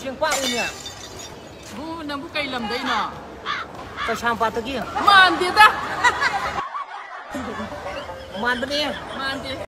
Siang pa unya. Bu nambu kay lam dai na. Ka sham pa ta ki. Man dia ta. Man ba màn Man.